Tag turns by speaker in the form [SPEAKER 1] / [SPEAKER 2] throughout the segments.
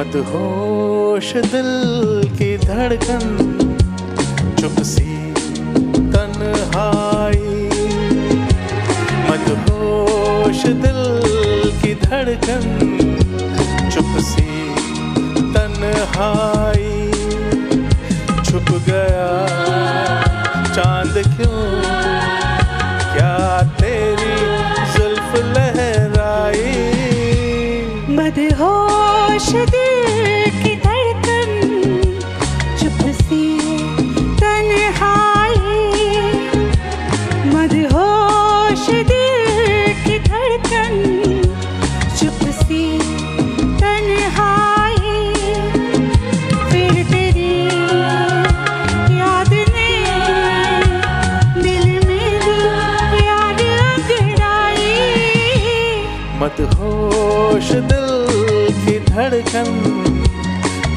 [SPEAKER 1] मत होश दिल की धड़कन, चुप सी तन्हाई। मत होश दिल की धड़कन, चुप सी तन्हाई। छुप गया चाँद क्यों होश दिल की धड़कन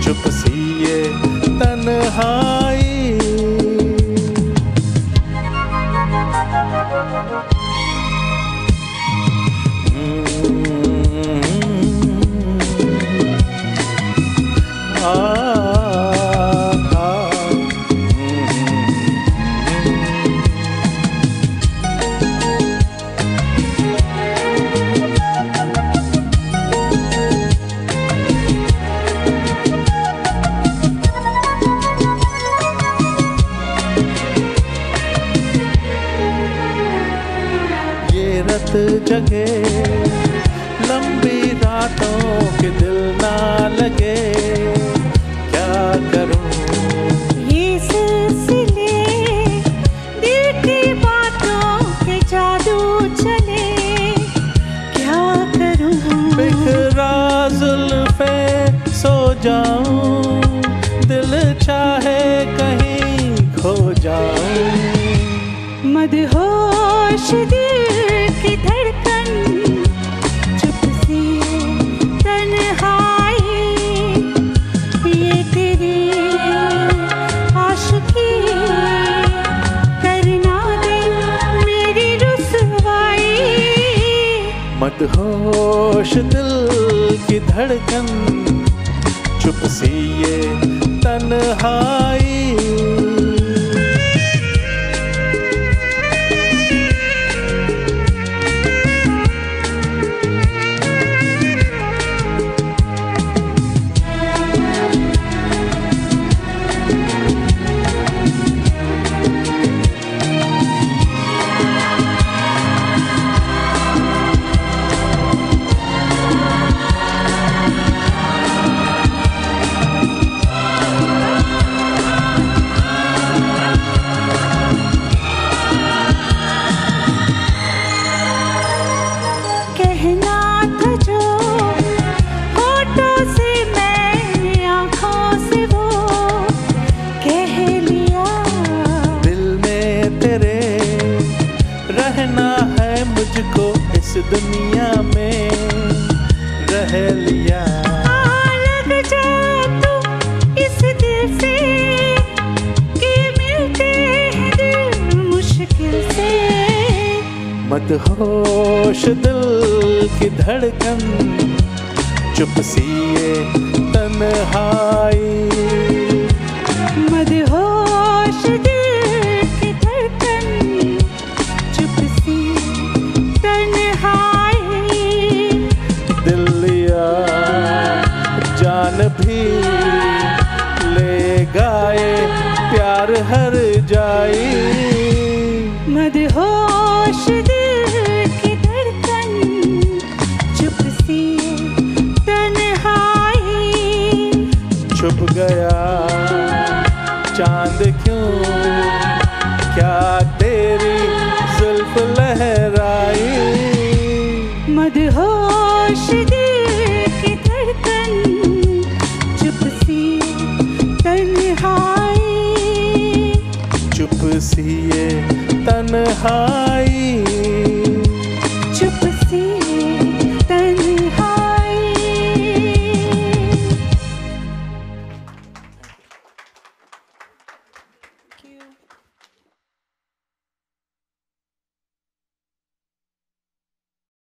[SPEAKER 1] चुप सी ये तन्हाई रत जगे लंबी रातों के दिल ना लगे। क्या करूँ?
[SPEAKER 2] ये सिलसिले दिल की बातों के जादू चले। क्या करूँ?
[SPEAKER 1] बिखरा जुल्फे सो जाऊँ। दिल चाहे कहीं खो जाऊँ।
[SPEAKER 2] मदहोश दिल
[SPEAKER 1] मत होश दिल की धड़कन चुप सी ये तन्हाई रहना है मुझको इस दुनिया में रह लिया।
[SPEAKER 2] आ लग जा तू इस दिल से कि मिलते हैं
[SPEAKER 1] मत होश दिल की धड़कन चुप सी ये तन्हाई। प्यार हर जाए
[SPEAKER 2] मदहोश दिल की धड़कन चुप सी तन्हाई।
[SPEAKER 1] छुप गया चाँद क्यों क्या सी ये तन्हाई